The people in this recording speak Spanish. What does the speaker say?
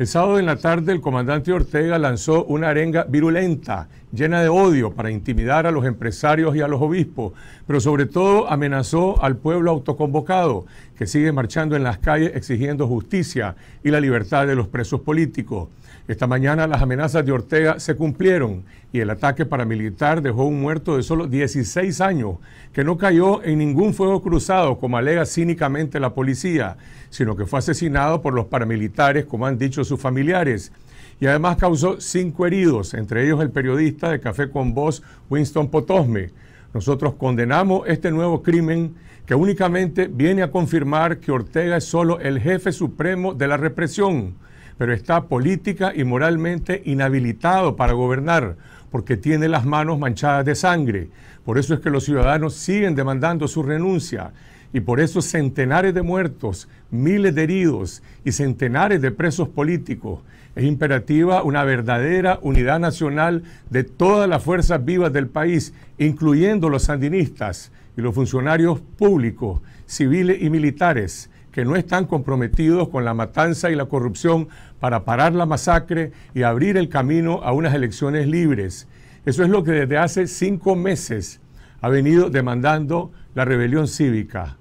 El sábado en la tarde el comandante Ortega lanzó una arenga virulenta, llena de odio para intimidar a los empresarios y a los obispos, pero sobre todo amenazó al pueblo autoconvocado, que sigue marchando en las calles exigiendo justicia y la libertad de los presos políticos. Esta mañana las amenazas de Ortega se cumplieron y el ataque paramilitar dejó un muerto de solo 16 años, que no cayó en ningún fuego cruzado, como alega cínicamente la policía, sino que fue asesinado por los paramilitares, como han dicho sus familiares. Y además causó cinco heridos, entre ellos el periodista de Café con Voz, Winston Potosme. Nosotros condenamos este nuevo crimen que únicamente viene a confirmar que Ortega es solo el jefe supremo de la represión pero está política y moralmente inhabilitado para gobernar porque tiene las manos manchadas de sangre. Por eso es que los ciudadanos siguen demandando su renuncia y por eso centenares de muertos, miles de heridos y centenares de presos políticos. Es imperativa una verdadera unidad nacional de todas las fuerzas vivas del país, incluyendo los sandinistas y los funcionarios públicos, civiles y militares que no están comprometidos con la matanza y la corrupción para parar la masacre y abrir el camino a unas elecciones libres. Eso es lo que desde hace cinco meses ha venido demandando la rebelión cívica.